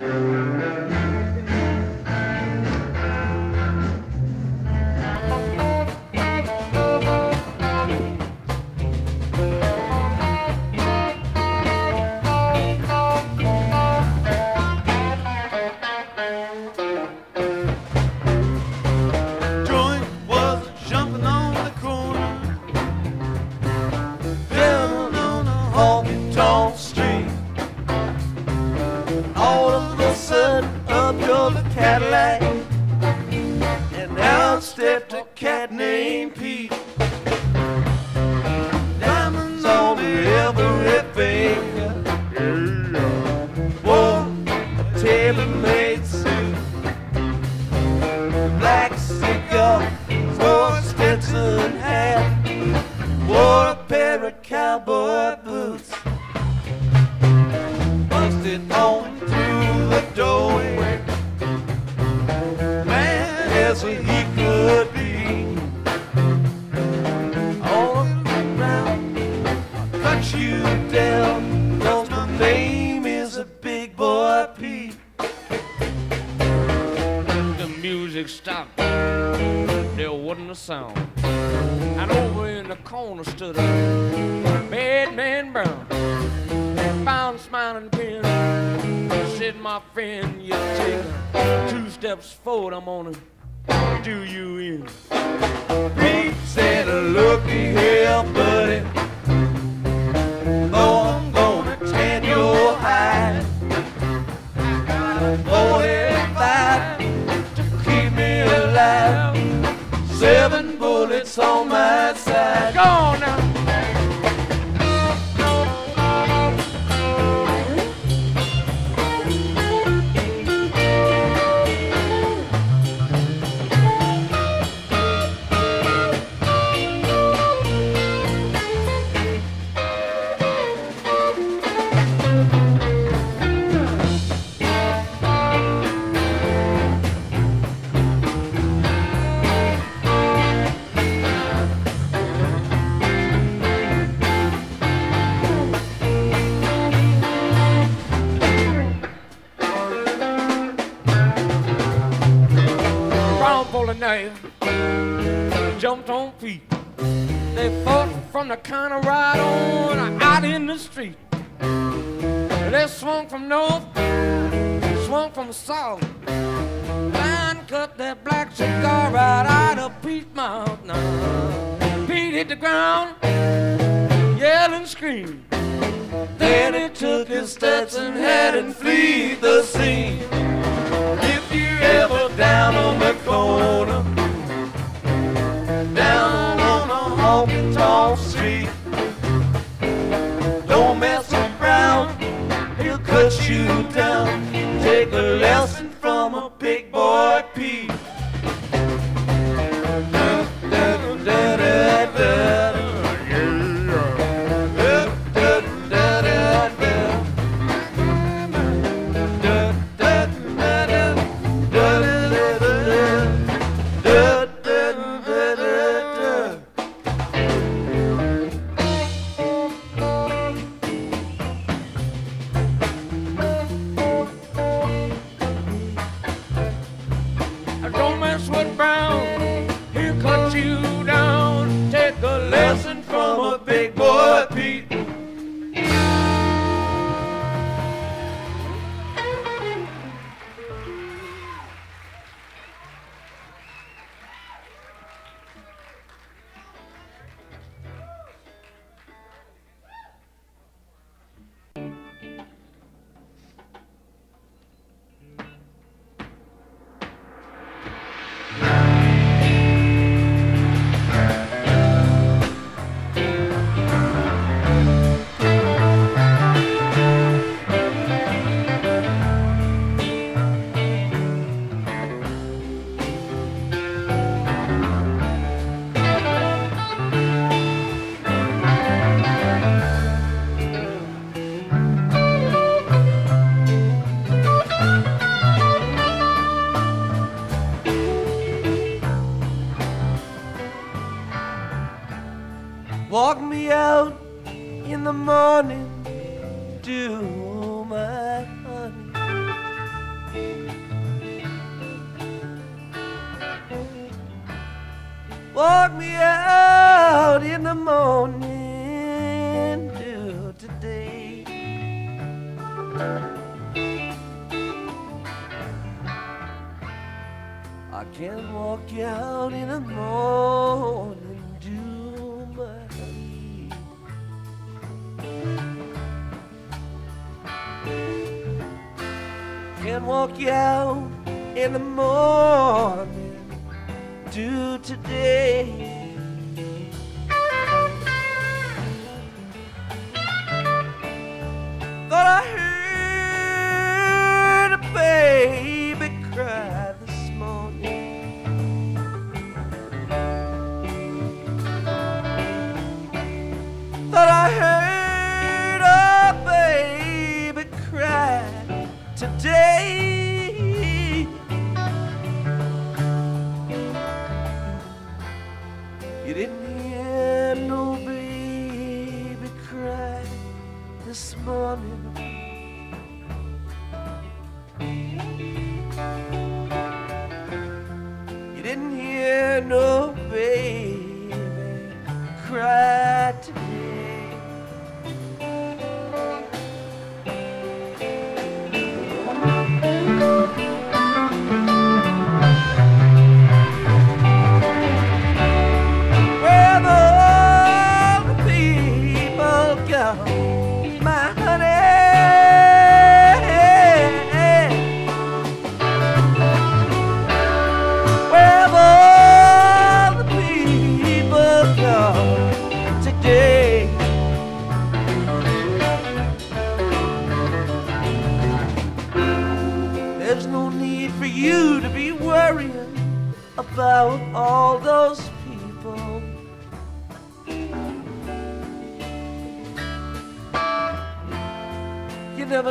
Joint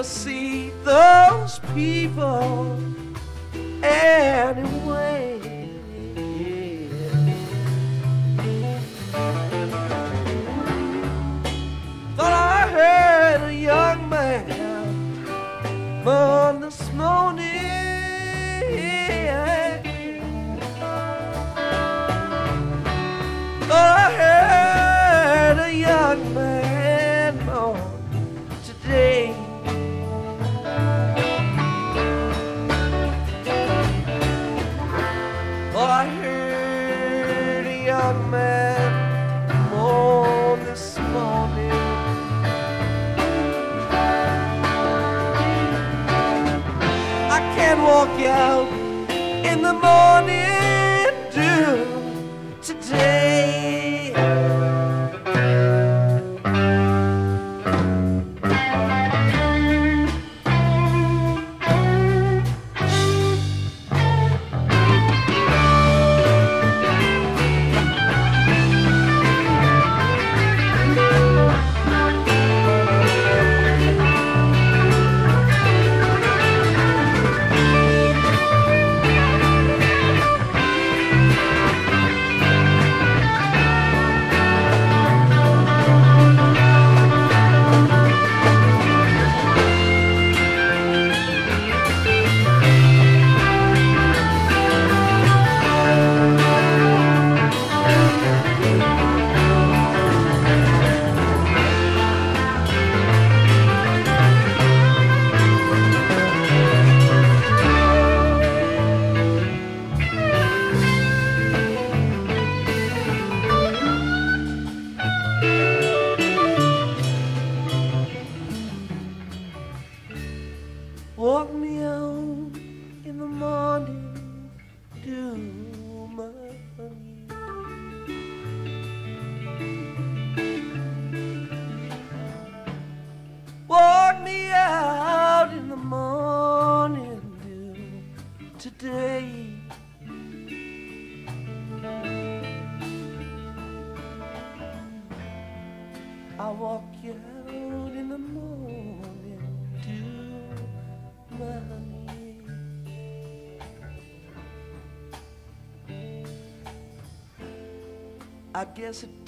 see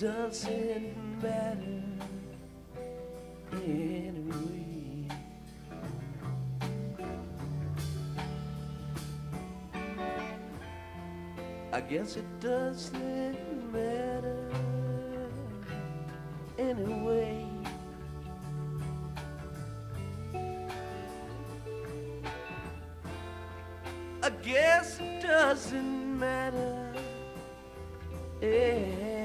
doesn't matter anyway. I guess it doesn't matter anyway. I guess it doesn't matter. Yeah.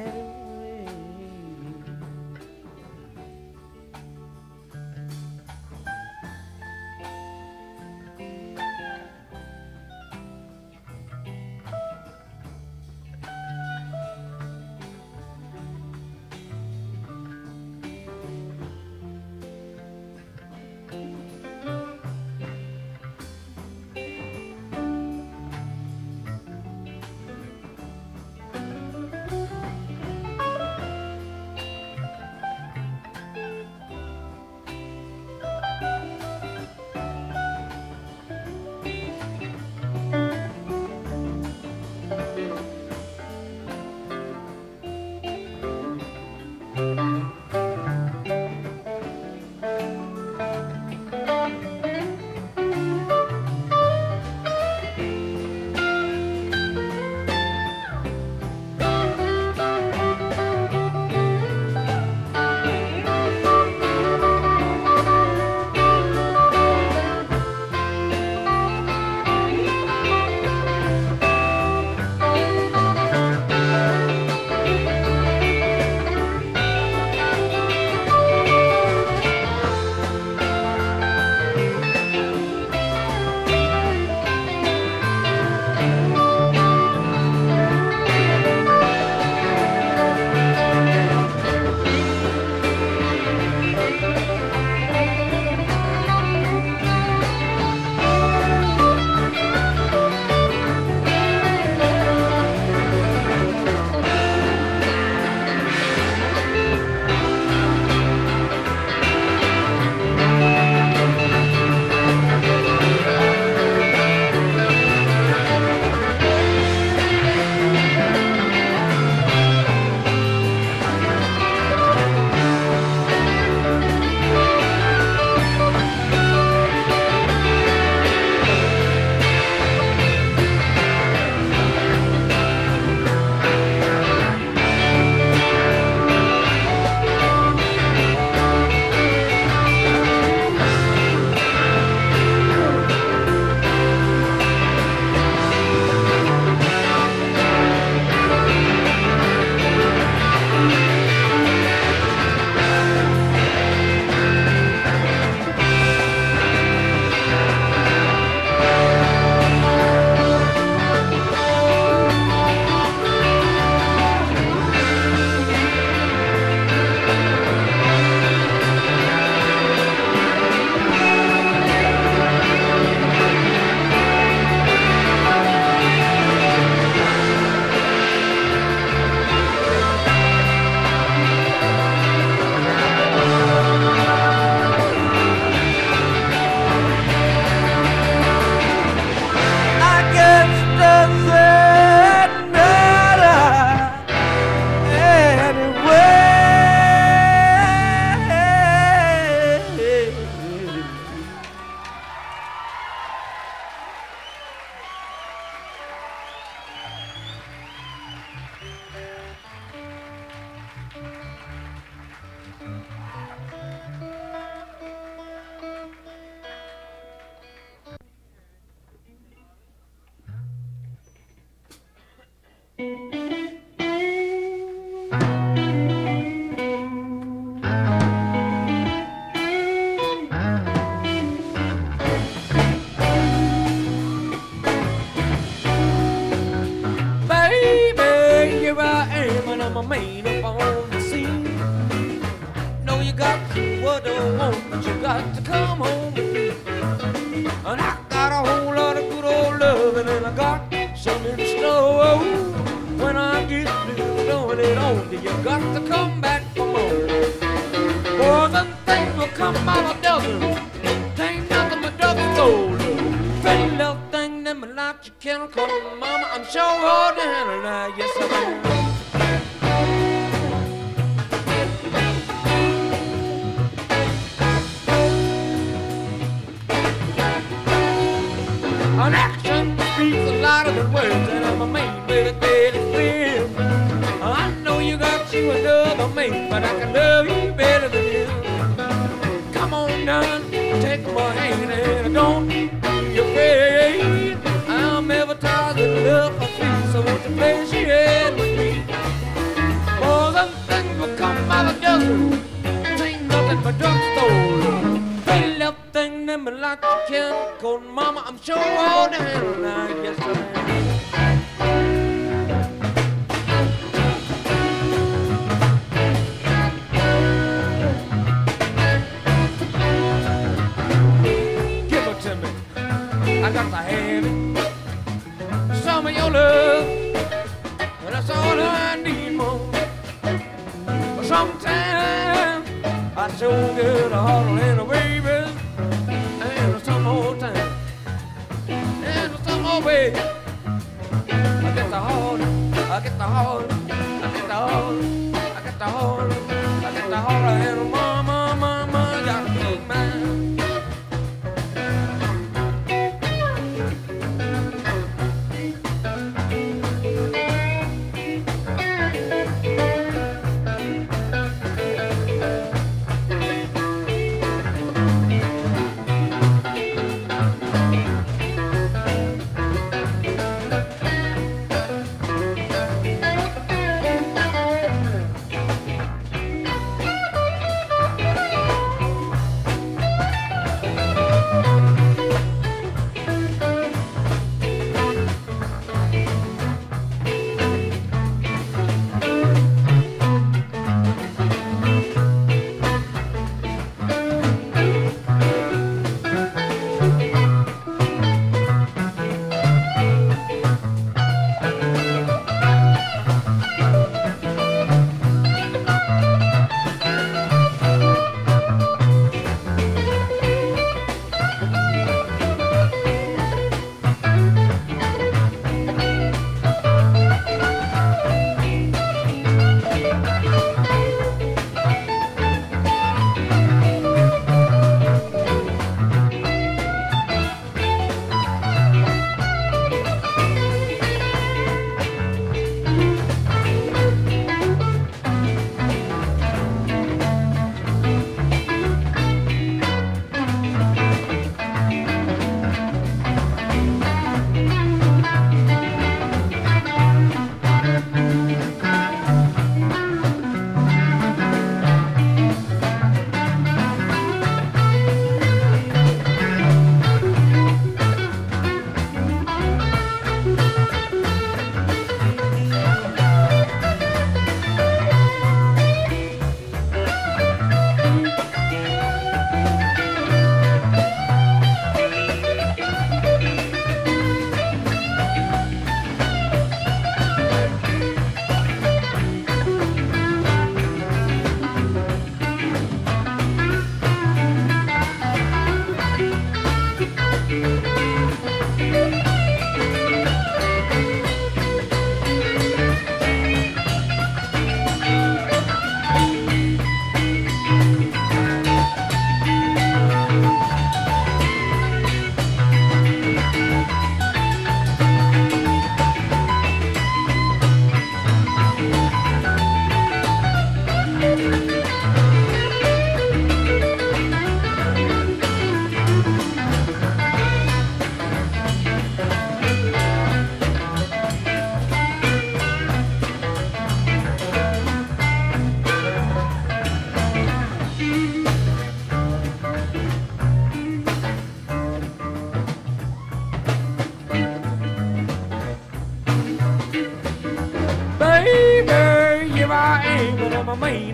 And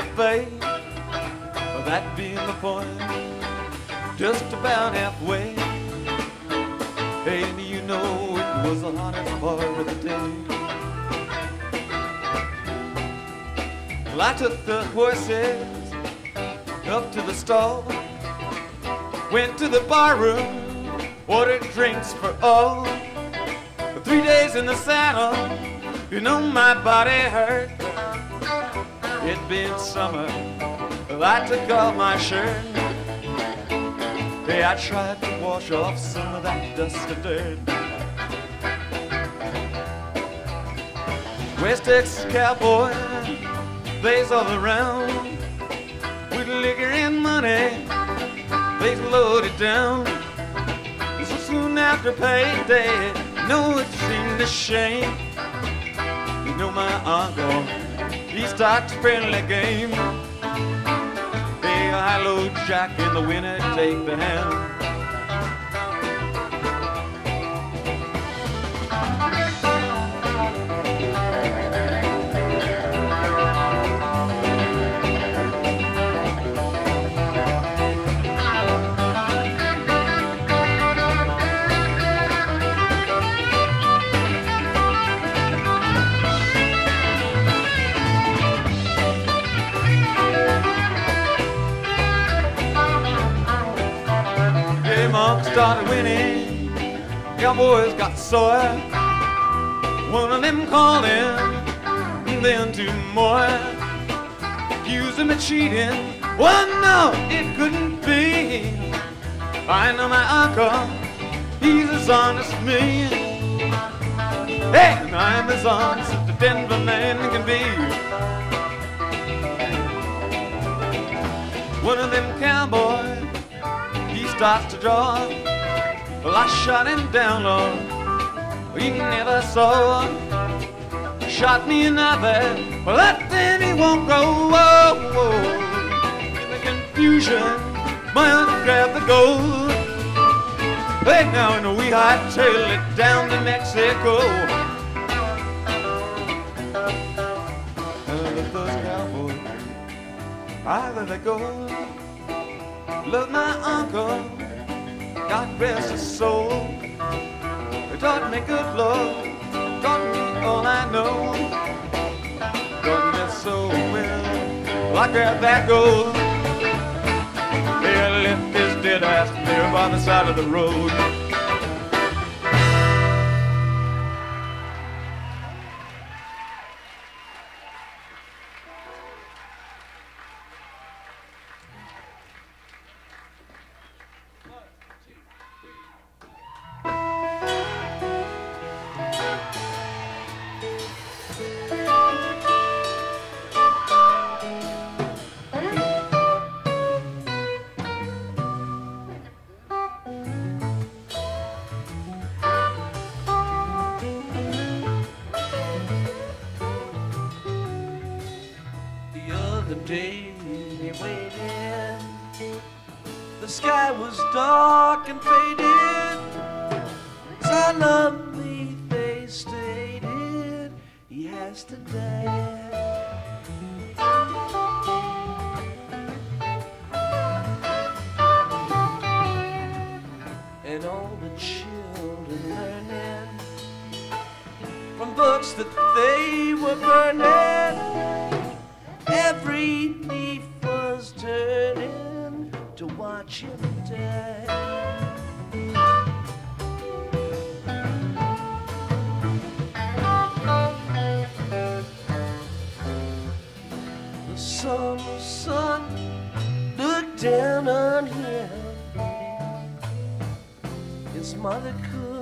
Santa Fe, that being the point, just about halfway. And you know it was the hottest part of the day. Well, I took the horses up to the stall, went to the bar room, ordered drinks for all. Three days in the saddle, you know my body hurt. It'd been summer, I took off my shirt. Hey, I tried to wash off some of that dust of dirt. West Texas cowboy, they's all around with liquor and money. They's loaded down. So soon after payday, no, it seemed a shame. You know my uncle, he starts a friendly game. Hey, high-low jack in the winter, take the hand. Started winning. Cowboys got sore. One of them called in, then two more. Accused him of cheating. Well, no, it couldn't be. I know my uncle, he's as honest as me. Hey, and I'm as honest as the Denver man can be. One of them cowboys he starts to draw. Well, I shot him down, Lord. He never saw. Shot me another. Well, that then he won't go. Whoa, whoa. In the confusion, my uncle grabbed the gold. Hey, now and we hightailed it down to Mexico. And the first cowboy, I go. Love my uncle, God rest his soul. Taught me good love, taught me all I know. Taught me so well, I grabbed that gold. He left his dead ass there by the side of the road. We waited. The sky was dark and faded. So lovely they stated he has to die. And all the children learning from books that they were burning. Every leaf was turning to watch him die. The summer sun looked down on him. His mother could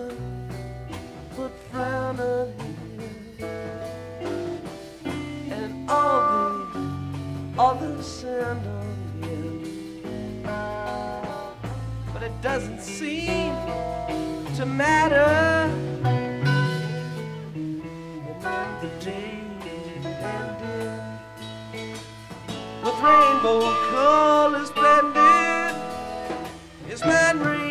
send on you. But it doesn't seem to matter. The day ended with rainbow colors blended. His memory.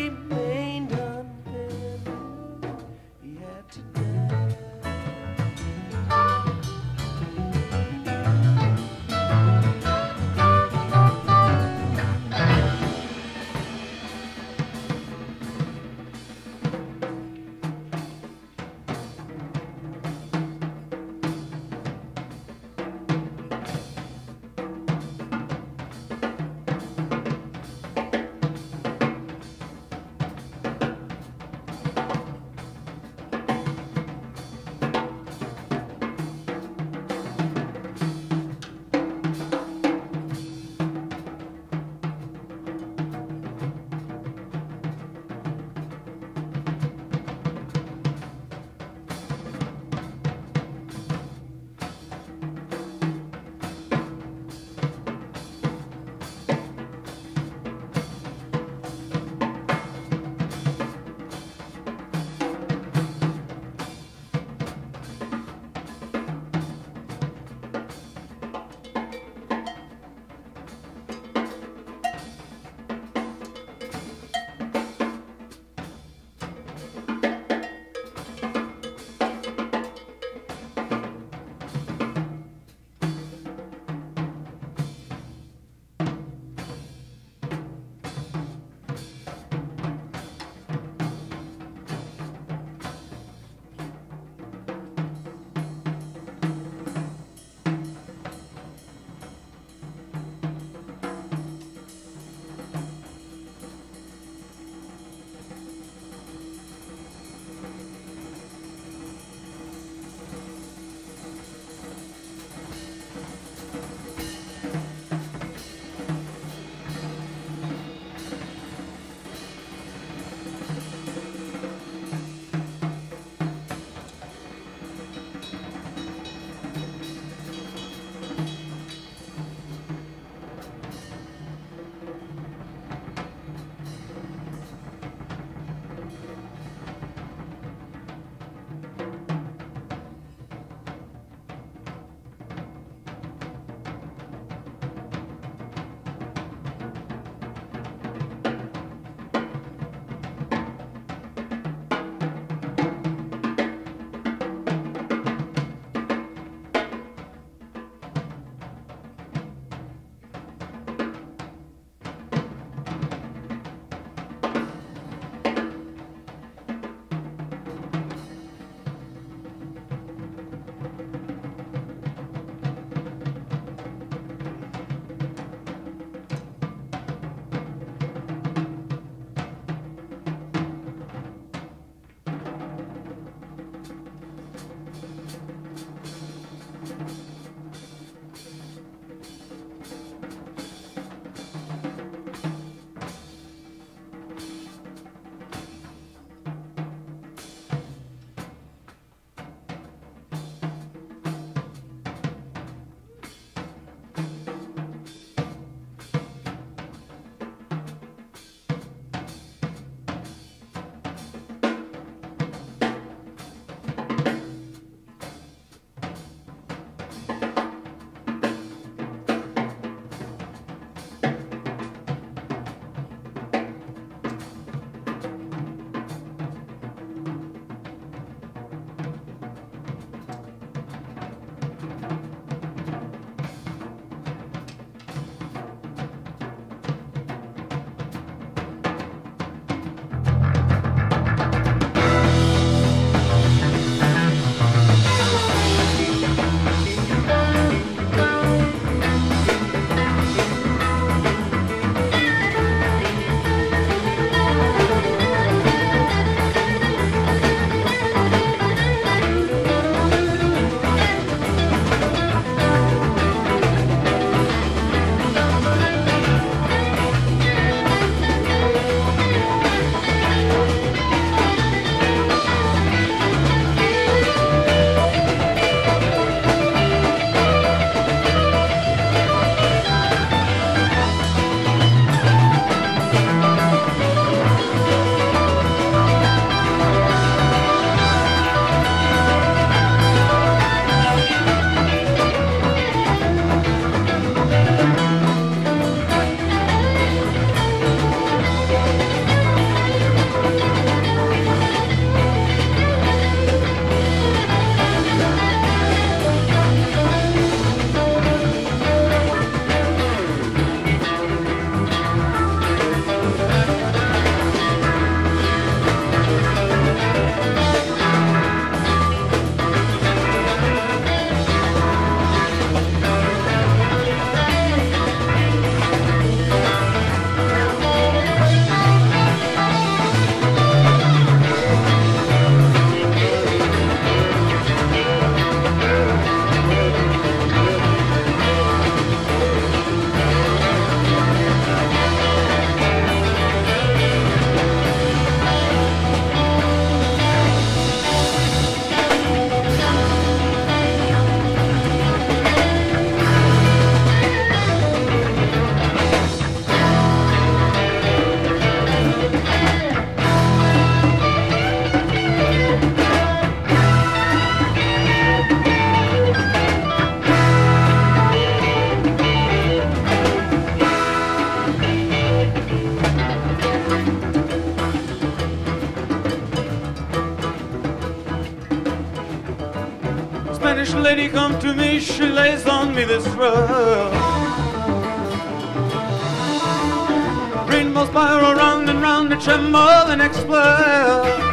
And tremble explode.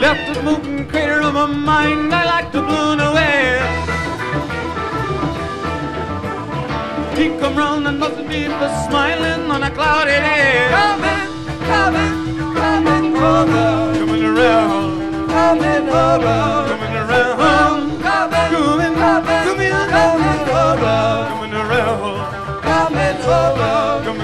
Left a smoking crater on my mind, I like to blown away. He come round and must be for smiling on a cloudy day. Coming, coming, coming over. Coming around, Coming over. coming around, Coming, coming, coming, coming over. coming around, Coming over. coming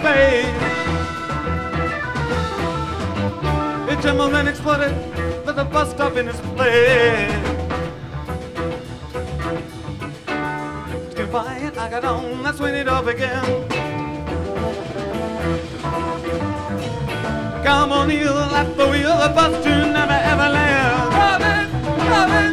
space. Trembled and exploded with a bus stop in its place. Defiant, I got on, that's when it all began. Come on, heel, lap the wheel, the bus to never ever land. Coming, coming,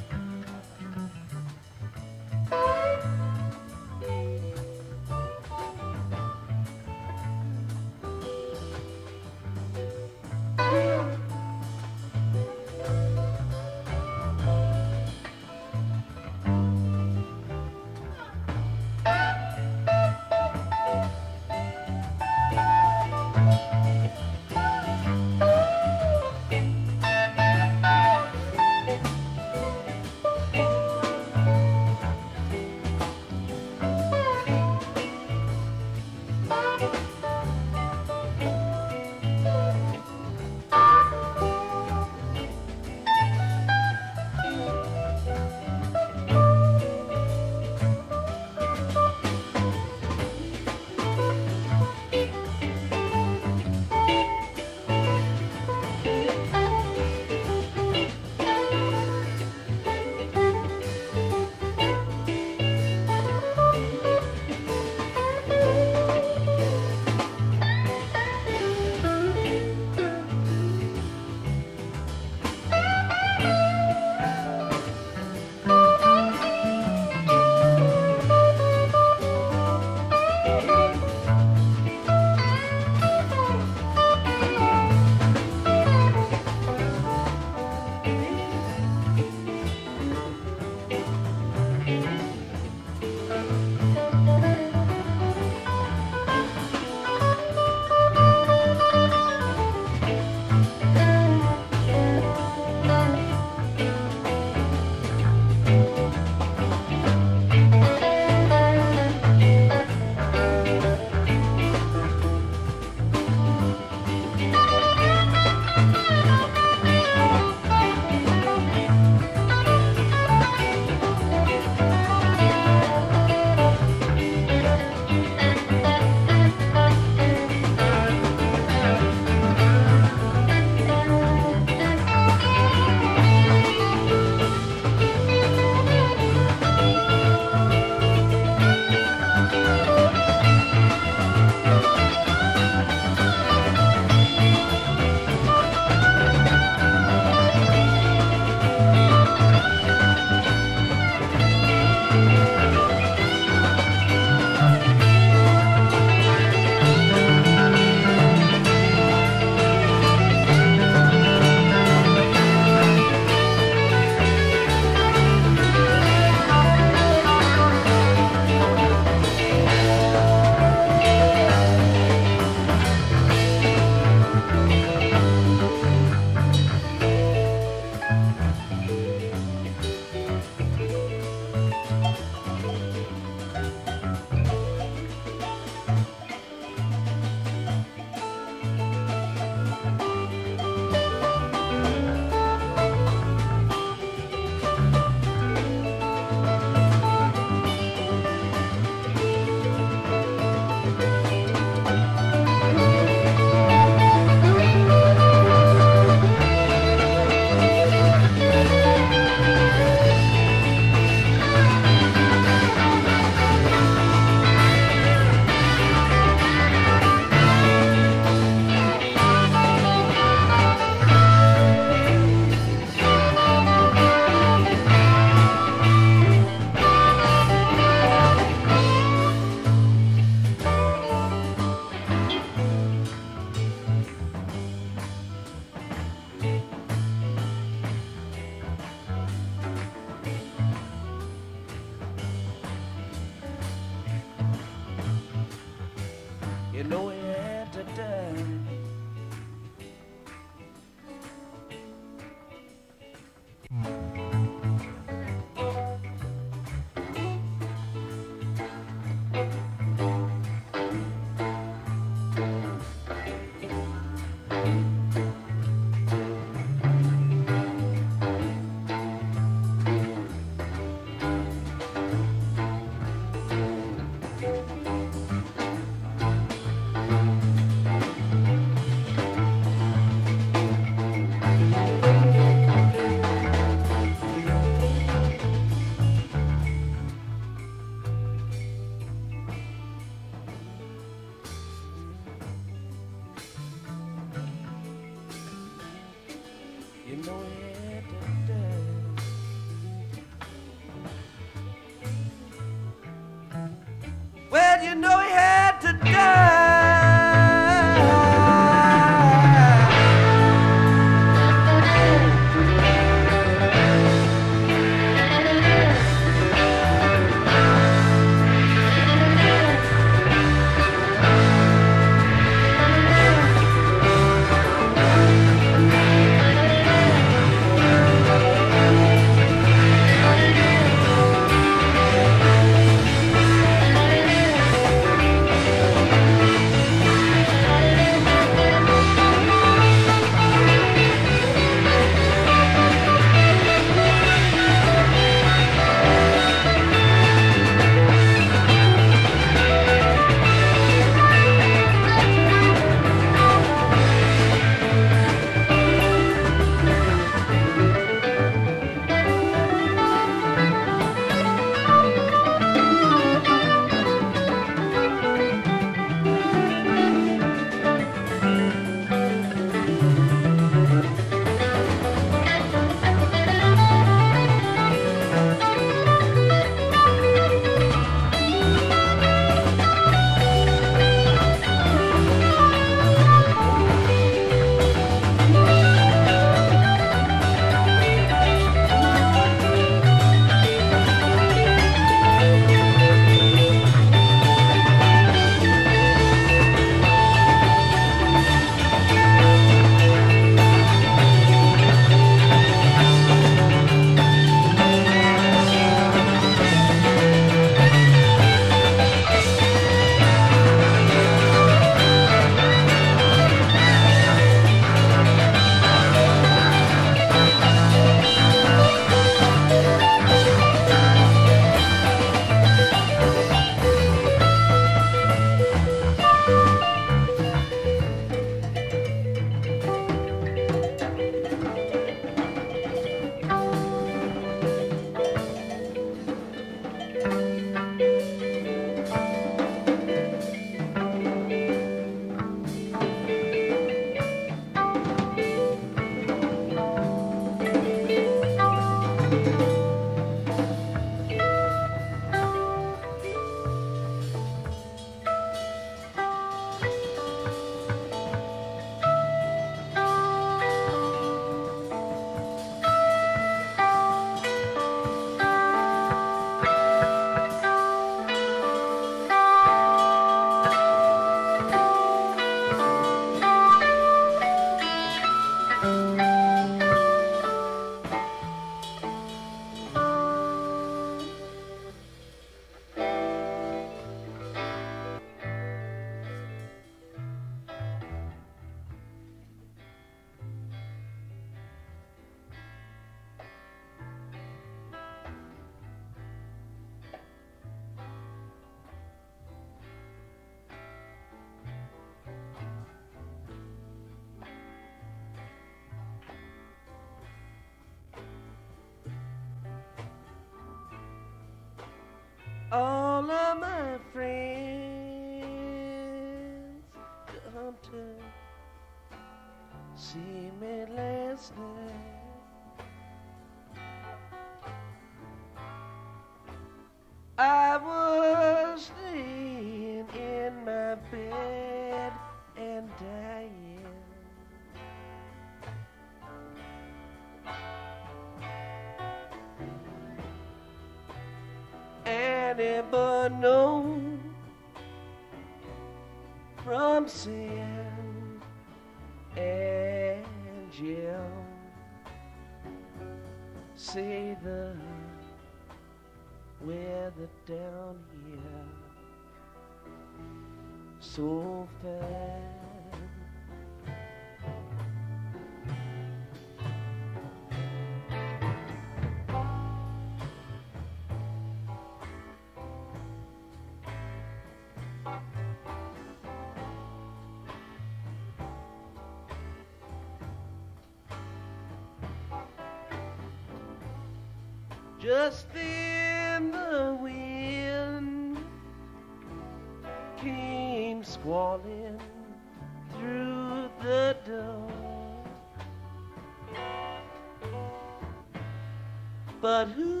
But who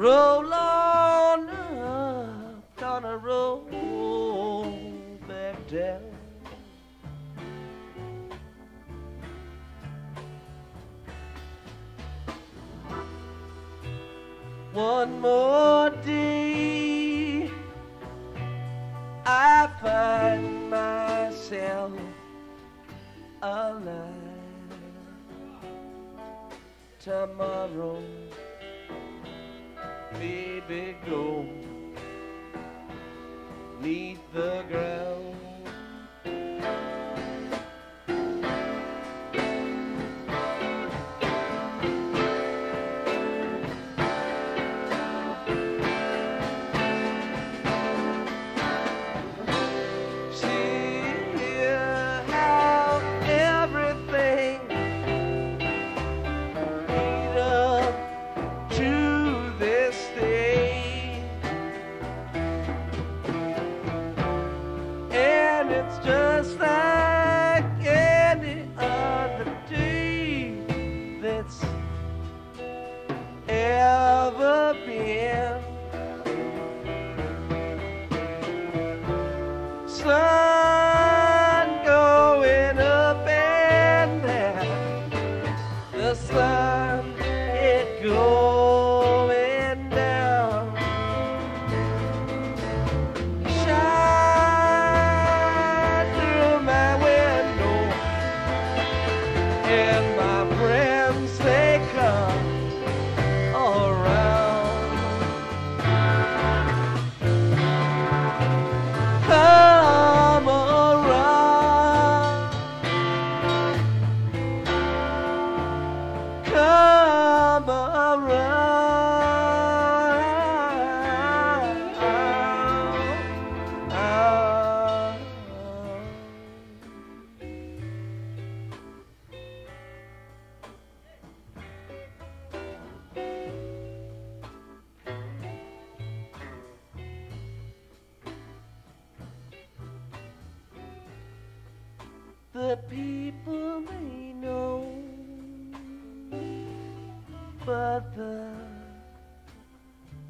Roll the people may know, but the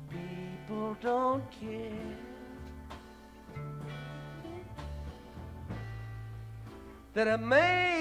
people don't care. That a man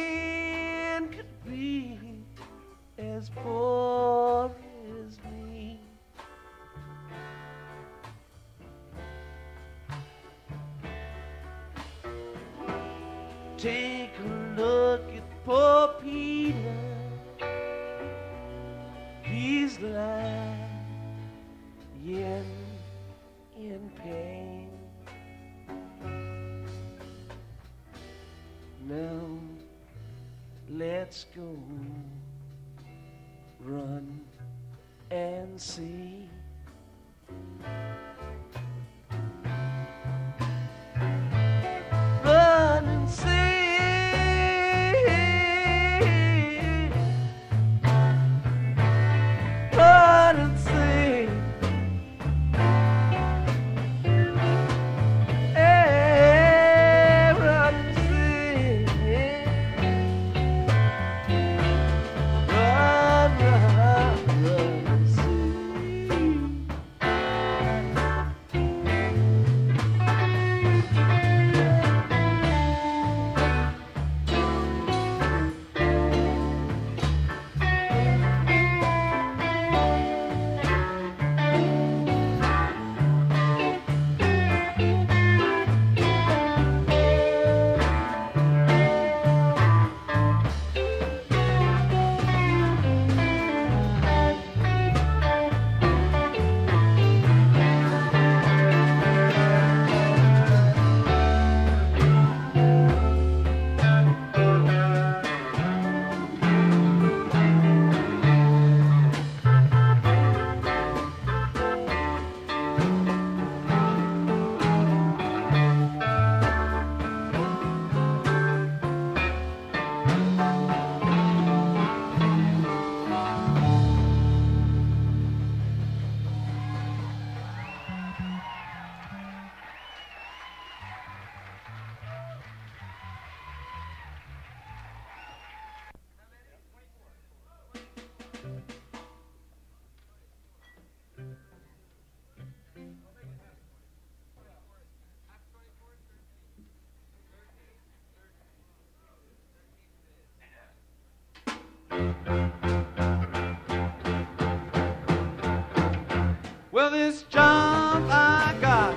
Well, this job I got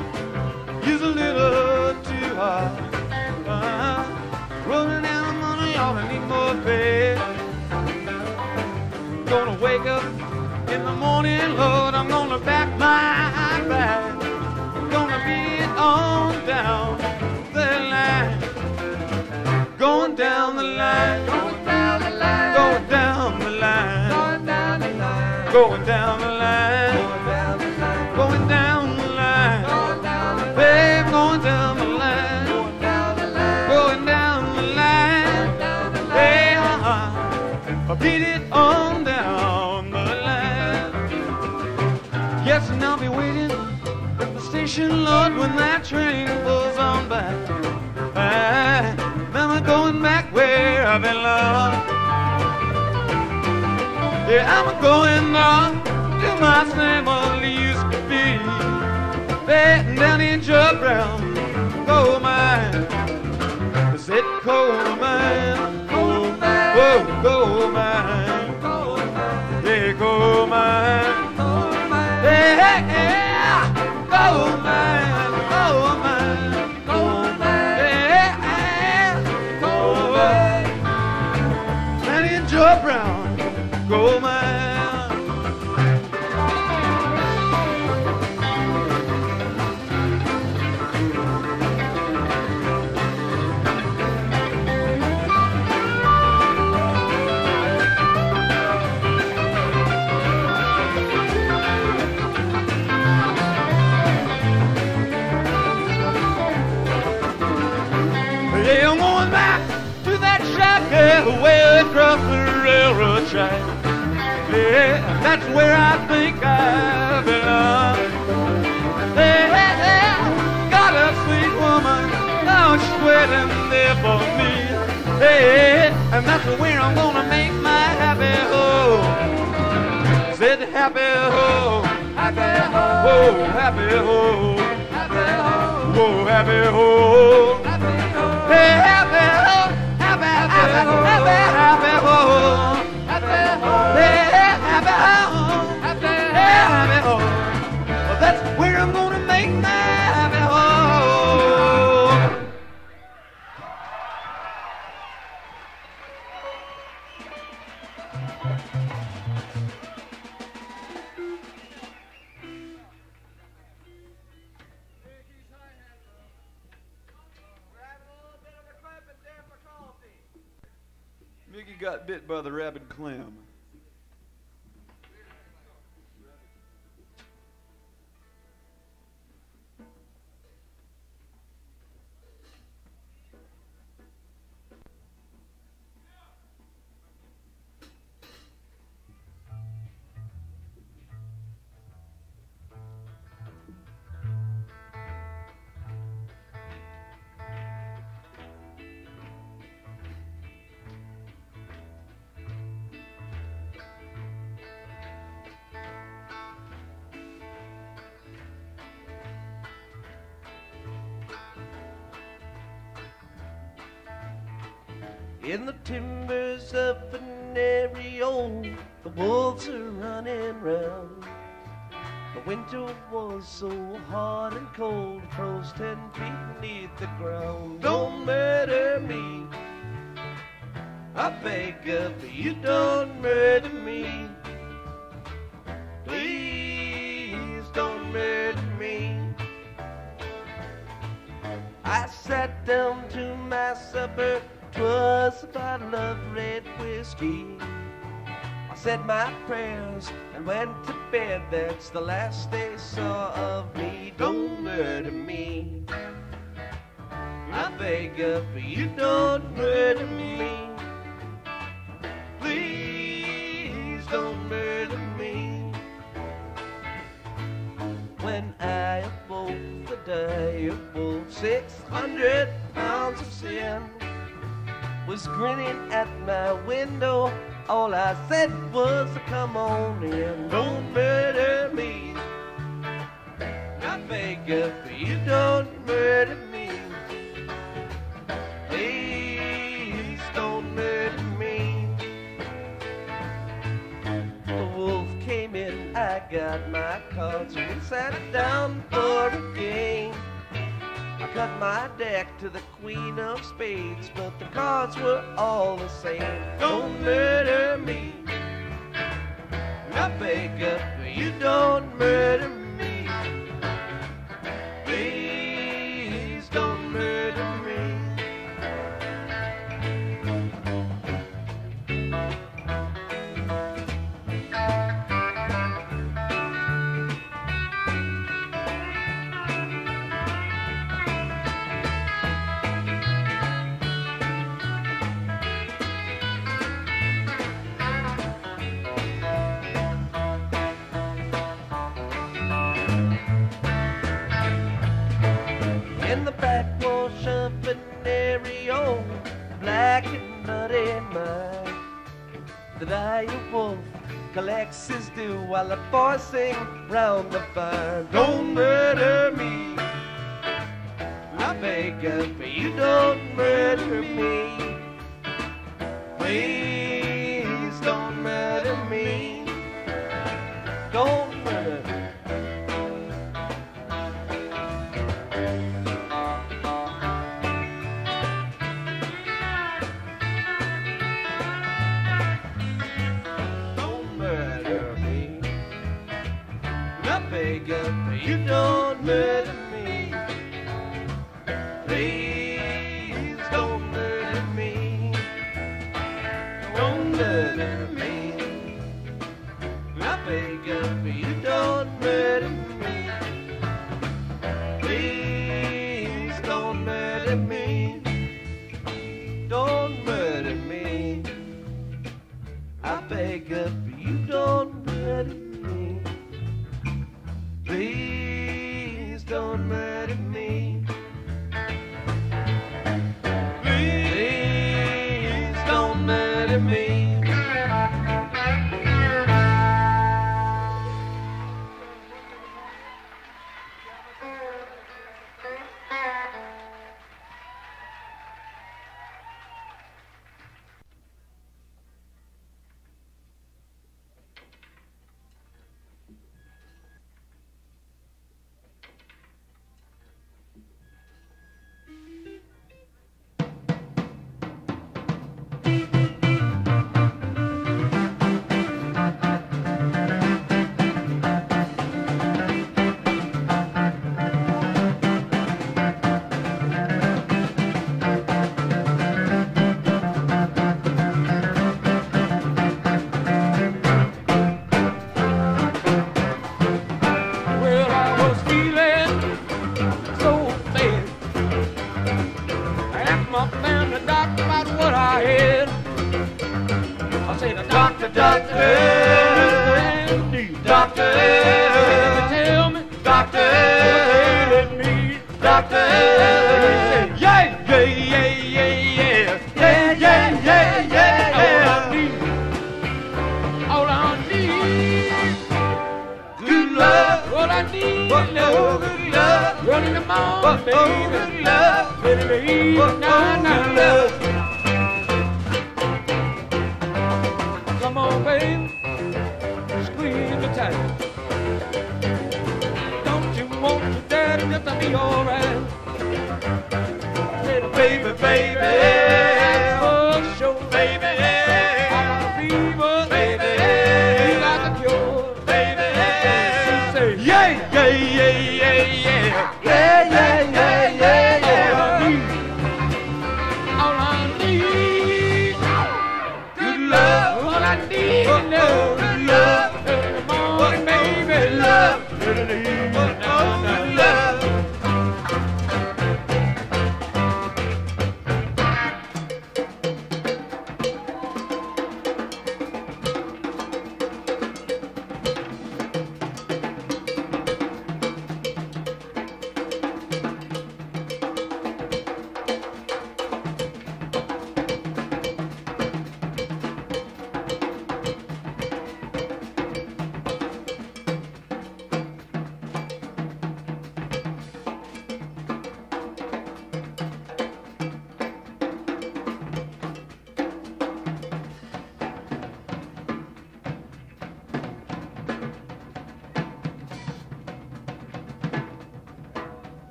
is a little too hard. Uh, rolling down the money, all I need more pay. Gonna wake up in the morning, Lord, I'm gonna back my bag. Gonna be on down the line. Going down the line. Going down the line. Going down the line. Going down the line. Going down the line. Station, when that train pulls on by. Ah, I'm going back where I belong. Yeah, I'm going on to my same old used to be. Betting down in Joe Brown, coal mine. Is it coal mine? Coal mine. Whoa, coal mine. Yeah, coal mine. Hey, hey, yeah. Coal mine, that's where I think I belong. Hey, hey, hey, got a sweet woman, now she's waiting there for me. Hey, and that's where I'm gonna make my happy home. Said happy home. Happy home. Whoa, happy home. Happy home. Whoa, happy home. Happy home. Hey, happy home. Happy, home. That's where I'm gonna make my happy home. Mickey got bit by the rabid clam. The ground. Don't murder me. I beg of you, don't murder me. Please don't murder me. I sat down to my supper, 'twas a bottle of red whiskey. I said my prayers and went to bed, that's the last they saw of me. Don't murder me. I beg of you, don't murder me. Please don't murder me. When I awoke the dire wolf, 600 pounds of sin was grinning at my window. All I said was, come on in, don't murder me. I beg of you, don't murder me. Got my cards, and we sat down for a game. I cut my deck to the queen of spades, but the cards were all the same. Don't murder me. I beg of you, don't murder me. The dire wolf collects his due while the boys sing round the fire. Don't murder me. I beg of you, don't murder me. Please beg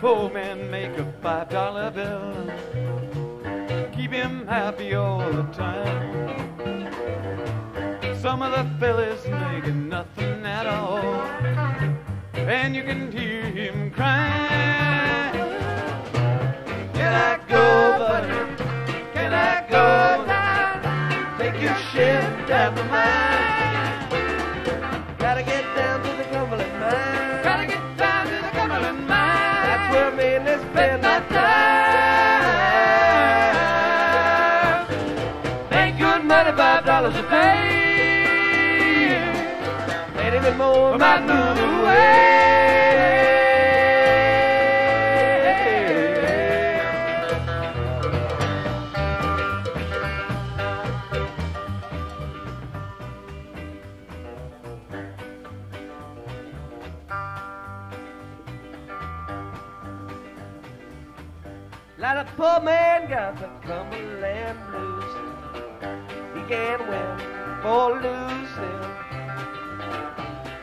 poor man make a five dollar bill. Keep him happy all the time. Some of the fellas making nothing at all. And you can hear him crying. Can I go, buddy? Can I go now? Take your shift out of mine. Dollars a even more About about move moving away. For losing.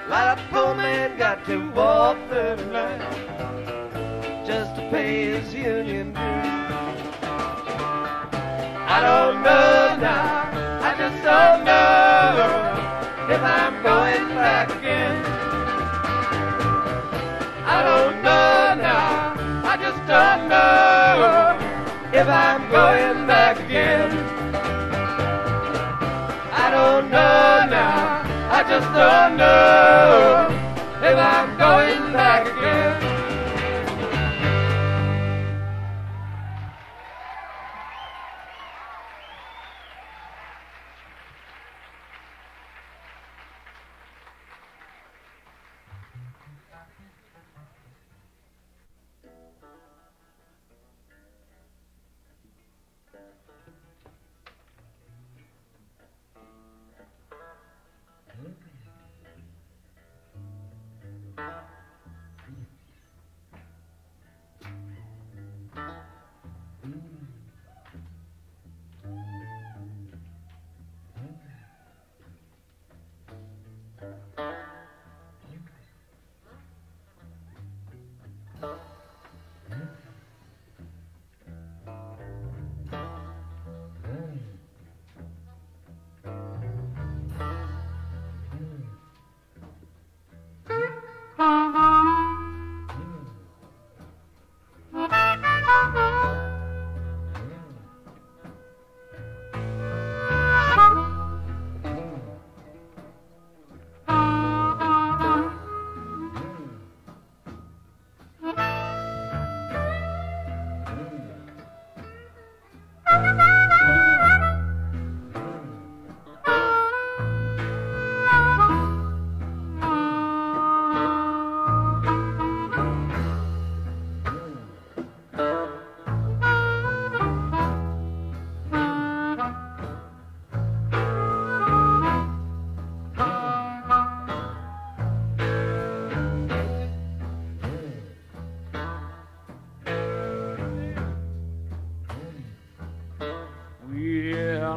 Like a poor man got to walk the line just to pay his union dues. I don't know now. I just don't know if I'm going back again. I don't know now. I just don't know if I'm going back again. Just don't know if I'm going back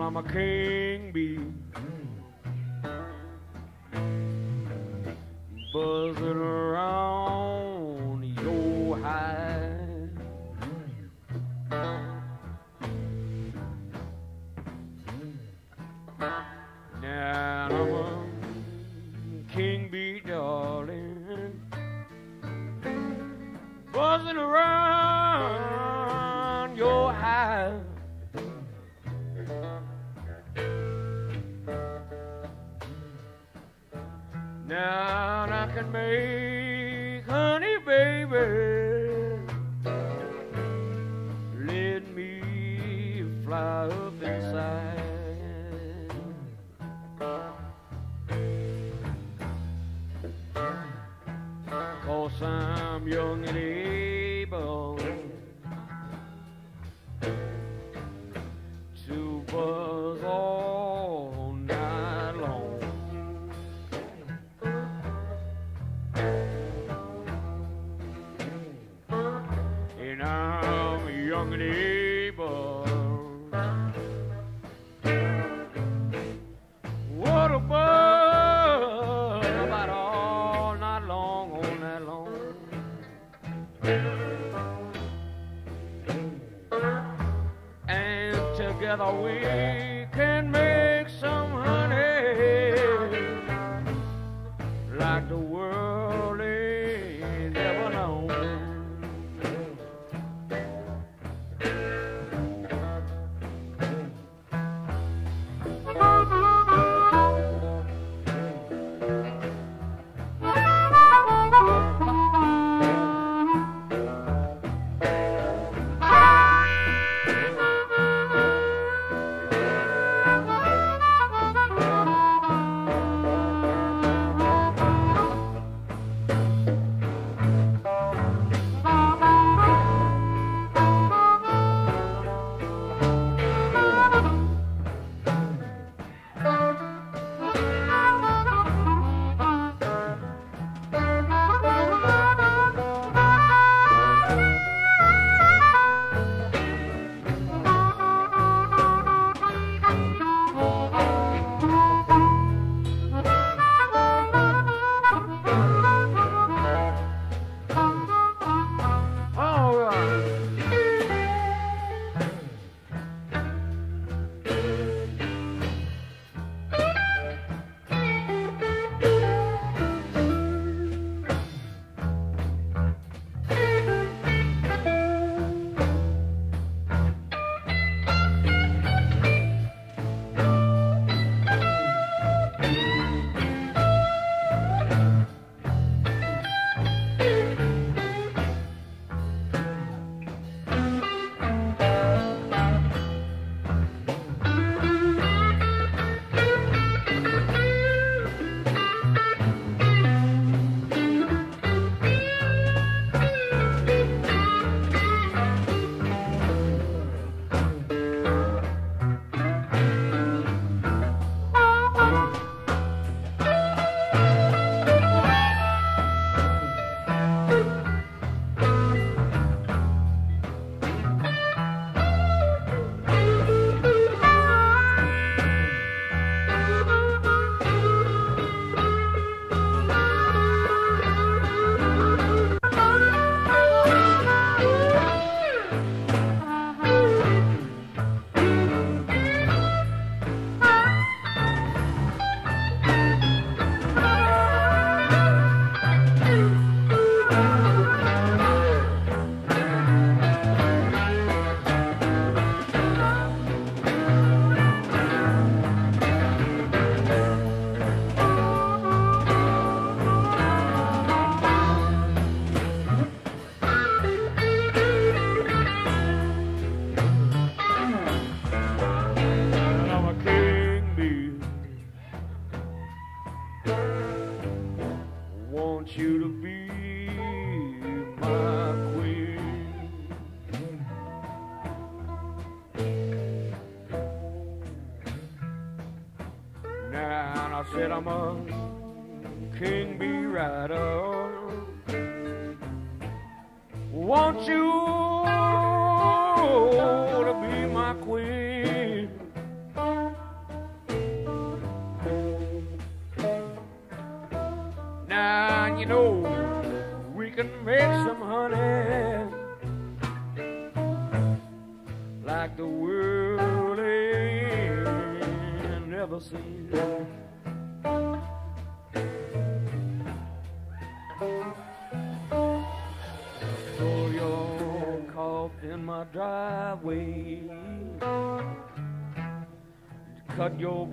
I'm a king bee.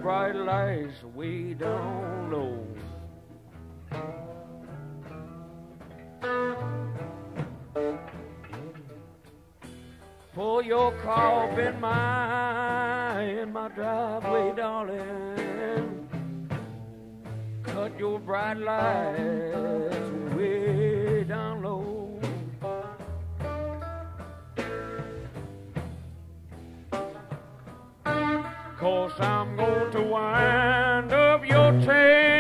bright lights we don't know. Pull your car up in my in my driveway, darling. Cut your bright lights. 'Cause I'm going to wind up your tail.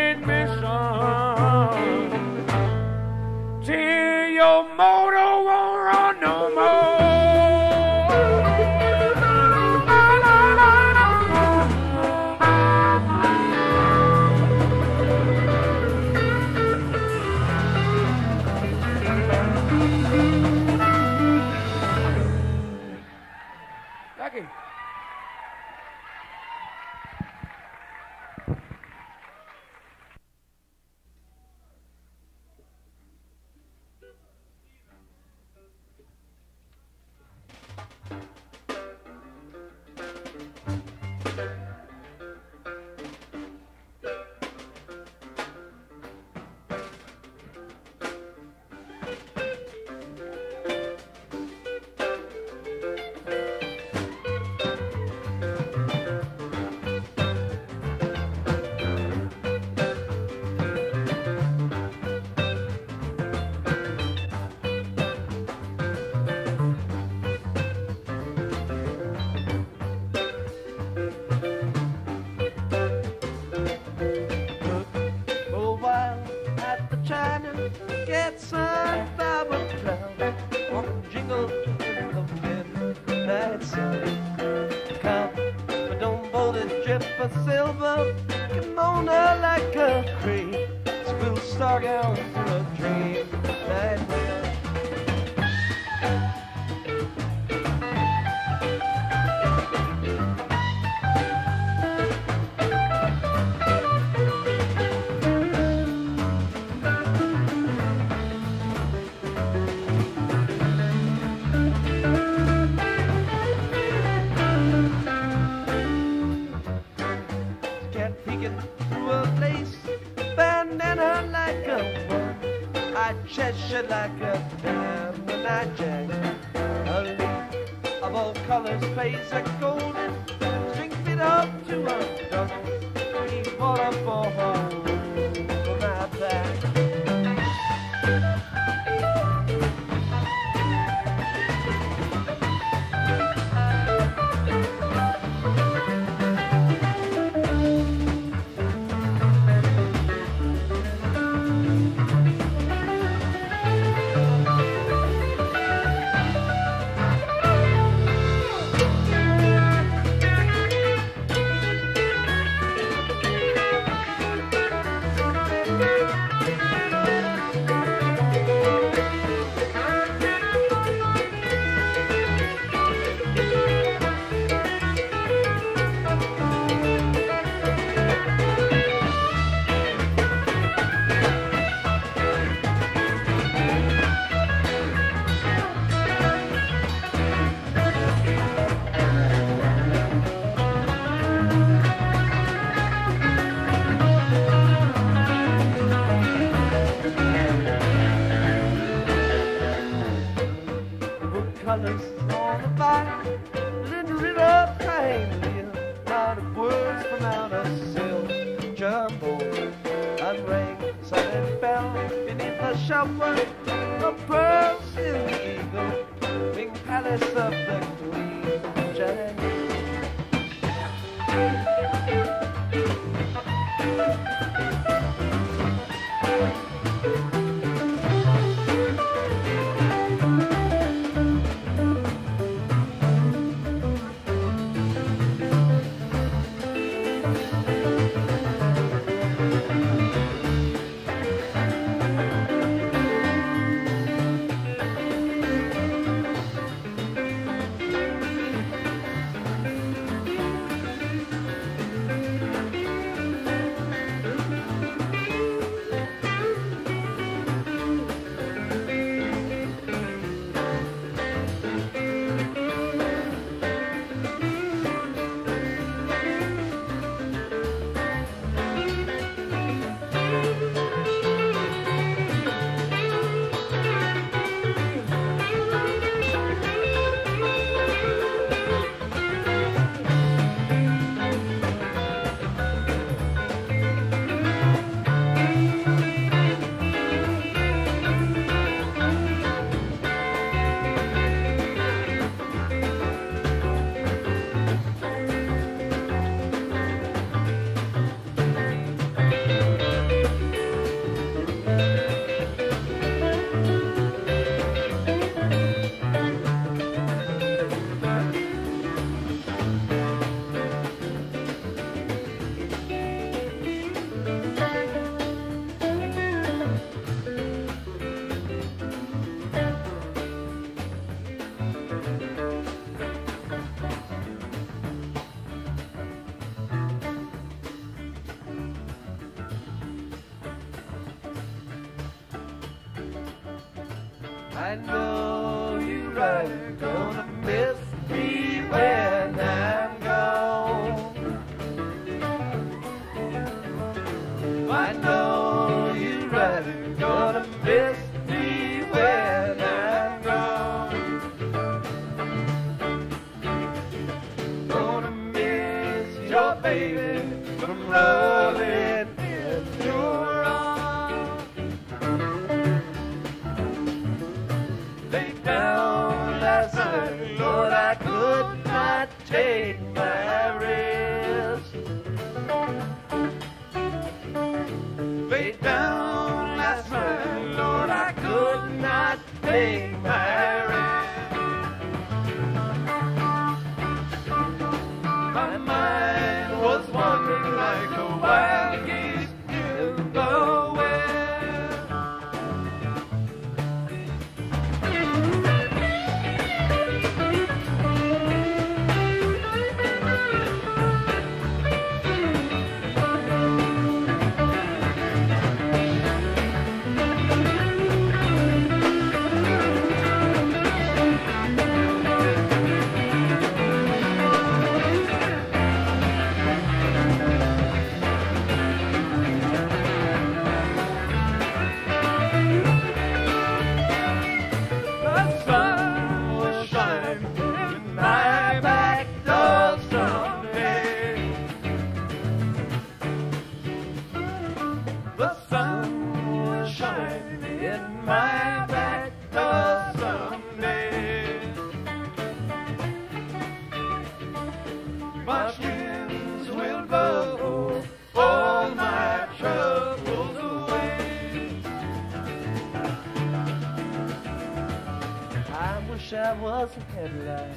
I wish I was a headlight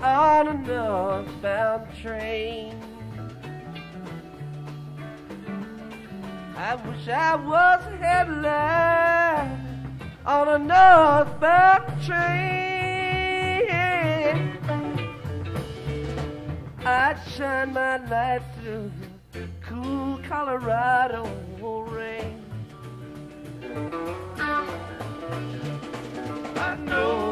on a northbound train. I wish I was a headlight on a northbound train. I'd shine my light through the cool Colorado rain. Know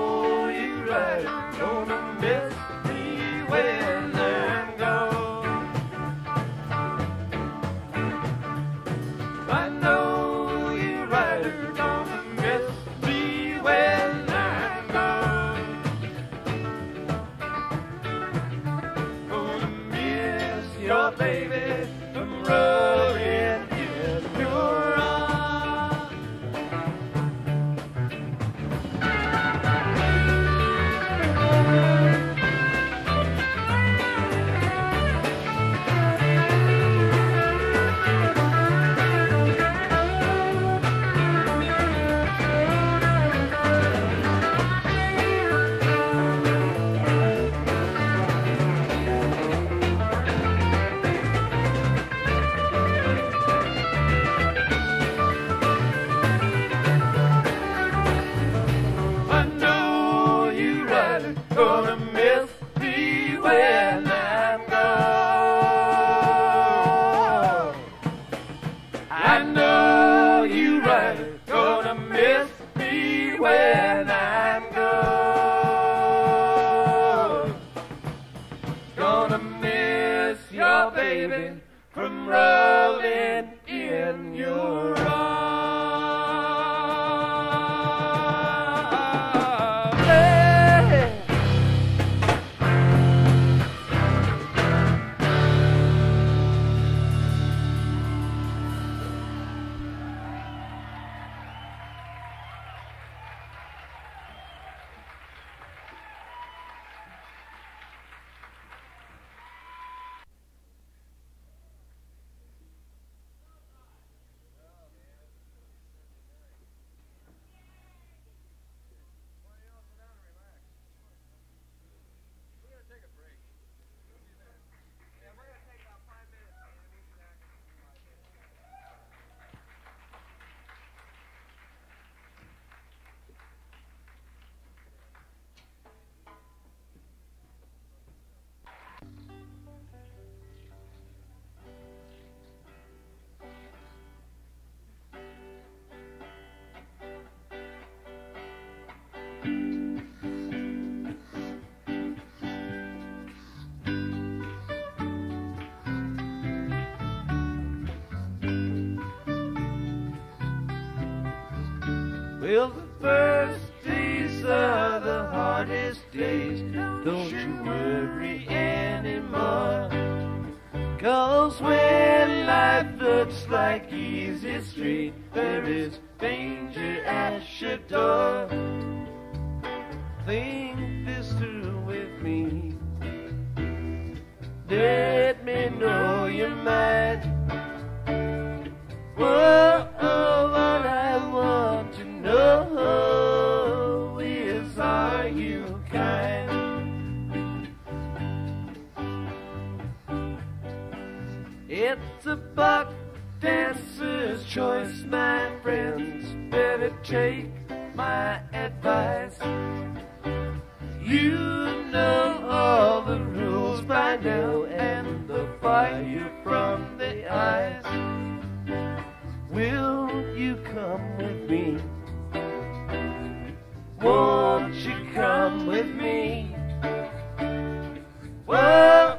there is danger at your door. Think this through with me. Let me know your mind. Whoa, choice, my friends. Better take my advice. You know all the rules by now and the fire from the eyes. Will you come with me? Won't you come with me? Whoa,